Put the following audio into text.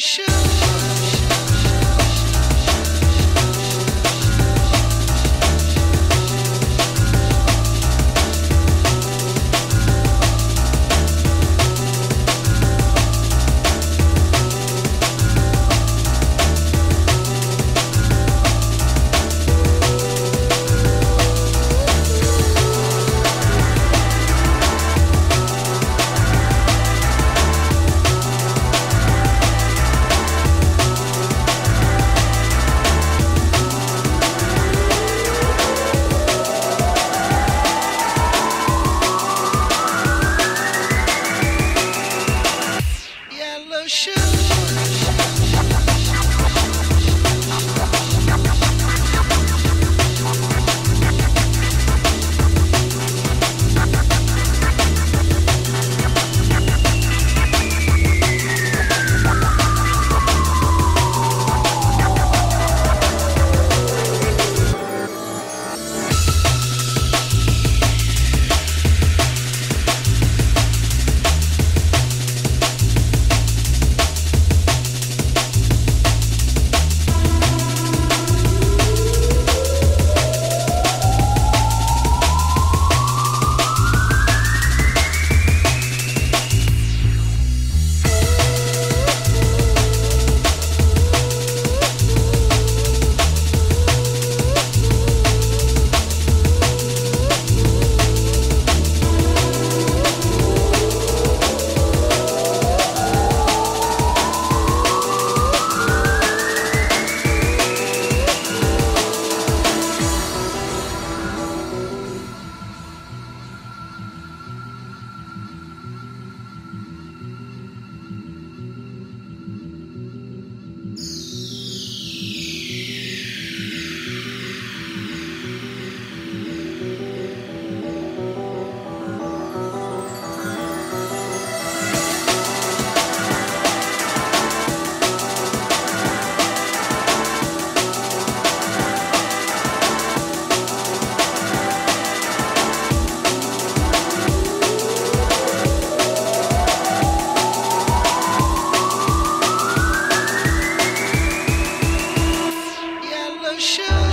shoes. shoes. show.